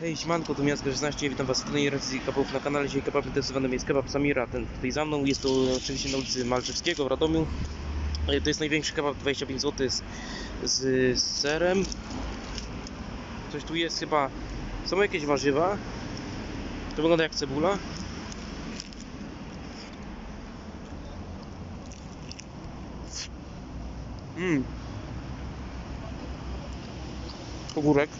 Hej, siemanko, tu Miasto 16, witam was w kolejnej recenzji kebabów na kanale. Dzisiaj kebab intensywny jest kebab Samira, ten tutaj za mną. Jest to oczywiście na ulicy Malczewskiego w Radomiu. E, To jest największy kebab, 25 zł z, z serem. Coś tu jest chyba, są jakieś warzywa. To wygląda jak cebula. Mmm. Ogórek.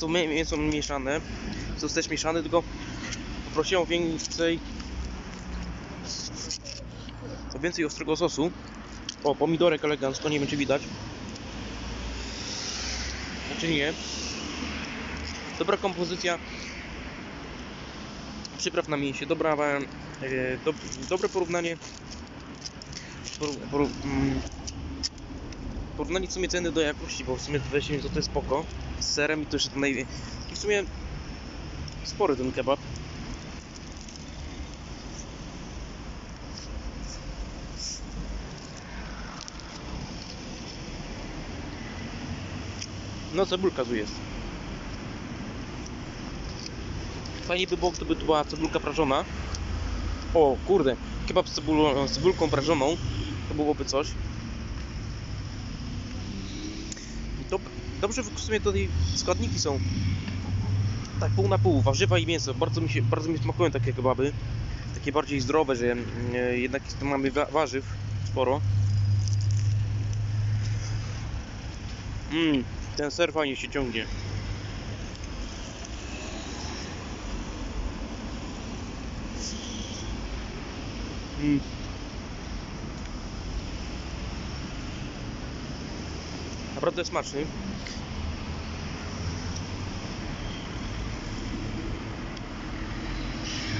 Są mi- mięso mieszane. Sos też mieszany, tylko poprosiłem o więcej o więcej ostrego sosu. O, pomidorek elegancko, nie wiem czy widać. Czy nie. Dobra kompozycja. Przypraw na mięsie, dobra, e, do, dobre porównanie. Poru, mm, porównanie w sumie ceny do jakości, bo w sumie 20 to jest spoko. Z serem i to jeszcze to naj... I w sumie spory ten kebab. No cebulka tu jest. Fajnie by było, gdyby to była cebulka prażona. O kurde, kebab z, cebulą, z cebulką prażoną. To byłoby coś. Dob dobrze w sumie tutaj składniki są tak pół na pół, warzywa i mięso. Bardzo mi się, bardzo mi smakują takie kebaby. Takie bardziej zdrowe, że e, jednak mamy wa warzyw sporo. Mmm, ten ser fajnie się ciągnie. Mm. Naprawdę smaczny.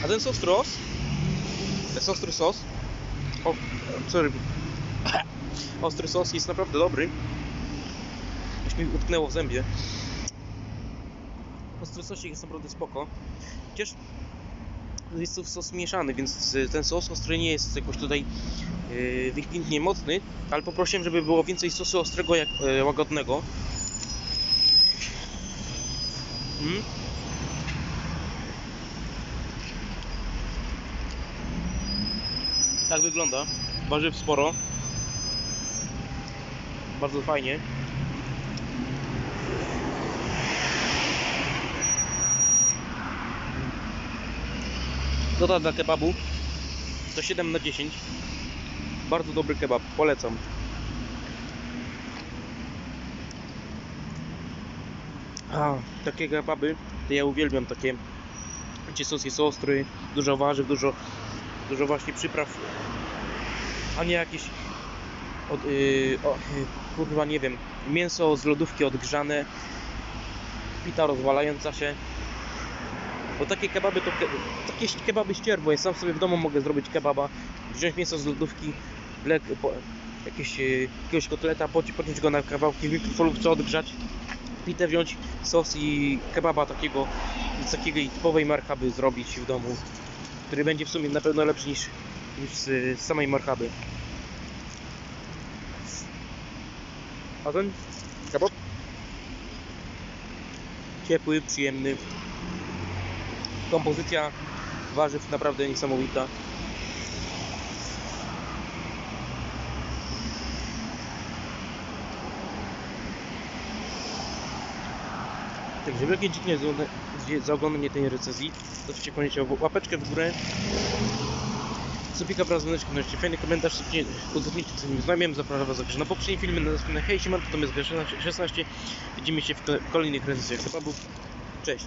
A ten sos tros? Ten ostry sos? O, sorry. Ostry sos jest naprawdę dobry. Aż mi utknęło w zębie. Ostry sosik jest naprawdę spoko. Chociaż jest to sos mieszany, więc ten sos ostry nie jest jakoś tutaj wykwintnie mocny, ale poprosiłem, żeby było więcej sosu ostrego jak yy, łagodnego. Mm. Tak wygląda. Warzyw sporo. Bardzo fajnie. Doda dla kebabu to 7 na 10. Bardzo dobry kebab, polecam. A, takie kebaby to ja uwielbiam takie gdzie sos jest ostry, dużo warzyw, dużo, dużo właśnie przypraw, a nie jakieś od, yy, o, kurwa nie wiem, mięso z lodówki odgrzane, pita rozwalająca się. Bo takie kebaby to takie kebaby ścierwo. Ja sam sobie w domu mogę zrobić kebaba, wziąć mięso z lodówki, wlek, po, jakieś, yy, jakiegoś kotleta, poci- pociąć go na kawałki w mikrofalówce, odgrzać, pitę wziąć, sos i kebaba takiego z takiej typowej marchaby zrobić w domu, który będzie w sumie na pewno lepszy niż, niż z samej marchaby. A ten kebab? Ciepły, przyjemny. Kompozycja warzyw naprawdę niesamowita. Także wielkie dzięki za oglądanie- tej recenzji. Zostawcie koniecznie łapeczkę w górę. Subika wraz z dzwoneczkiem, fajny komentarz, udostępnijcie swoim znajomym, zapraszam was na poprzedni filmy, na następne hej, siemanko, to jest 16, widzimy się w kolejnych recenzjach kebabów, cześć!